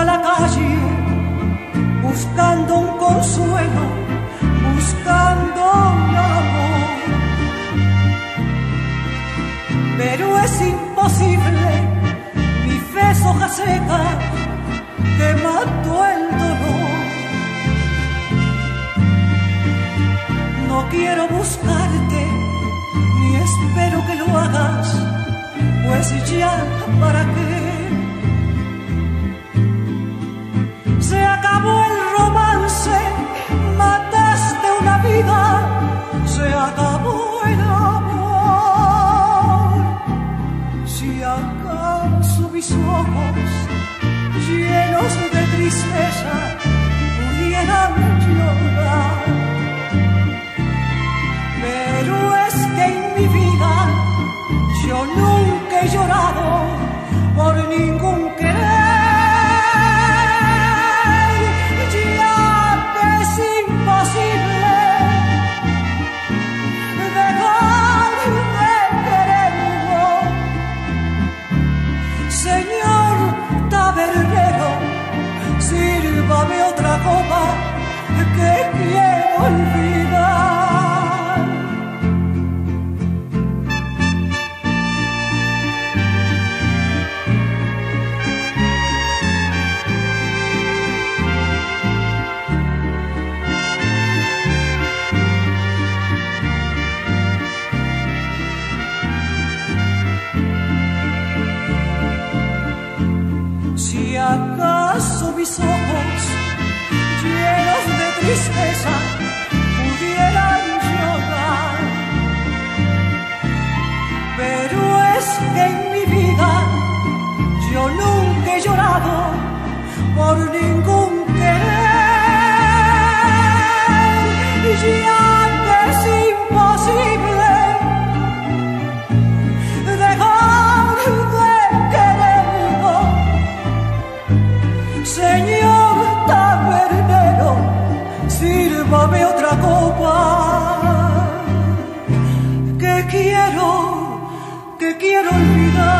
a la calle buscando un consuelo, buscando un amor. Pero es imposible, mi fe es hoja seca que mató el dolor. No quiero buscar mis ojos copa que quiero olvidar. Si acaso mis ojos dispersa que quiero, que quiero olvidar.